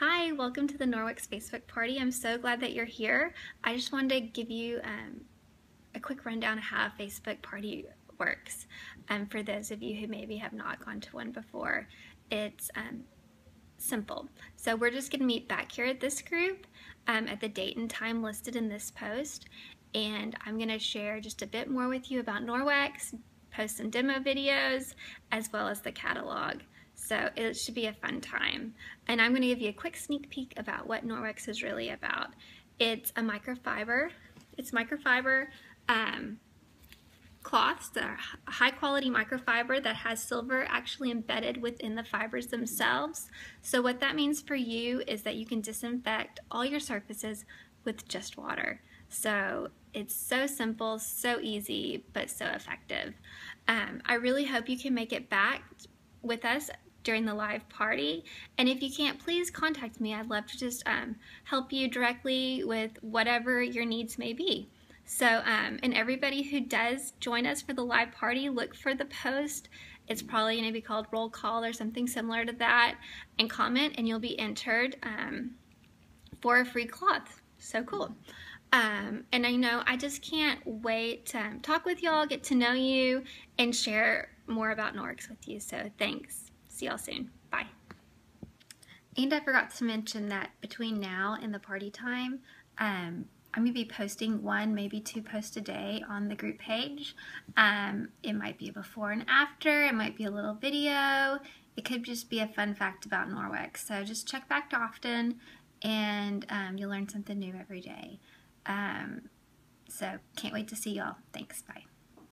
Hi, welcome to the Norwex Facebook party. I'm so glad that you're here. I just wanted to give you um, a quick rundown of how Facebook party works. Um, for those of you who maybe have not gone to one before, it's um, simple. So we're just going to meet back here at this group um, at the date and time listed in this post, and I'm going to share just a bit more with you about Norwex, post some demo videos, as well as the catalog. So it should be a fun time. And I'm going to give you a quick sneak peek about what Norwex is really about. It's a microfiber. It's microfiber um, cloths that are high quality microfiber that has silver actually embedded within the fibers themselves. So what that means for you is that you can disinfect all your surfaces with just water. So it's so simple, so easy, but so effective. Um, I really hope you can make it back with us during the live party. And if you can't, please contact me. I'd love to just um, help you directly with whatever your needs may be. So, um, and everybody who does join us for the live party, look for the post. It's probably going to be called roll call or something similar to that, and comment, and you'll be entered um, for a free cloth. So cool. Um, and I know I just can't wait to um, talk with y'all, get to know you, and share more about Norwex with you. So thanks. See y'all soon. Bye. And I forgot to mention that between now and the party time, um, I'm going to be posting one, maybe two posts a day on the group page. Um, it might be a before and after, it might be a little video, it could just be a fun fact about Norwex. So just check back often and um, you'll learn something new every day. Um, so can't wait to see y'all. Thanks. Bye.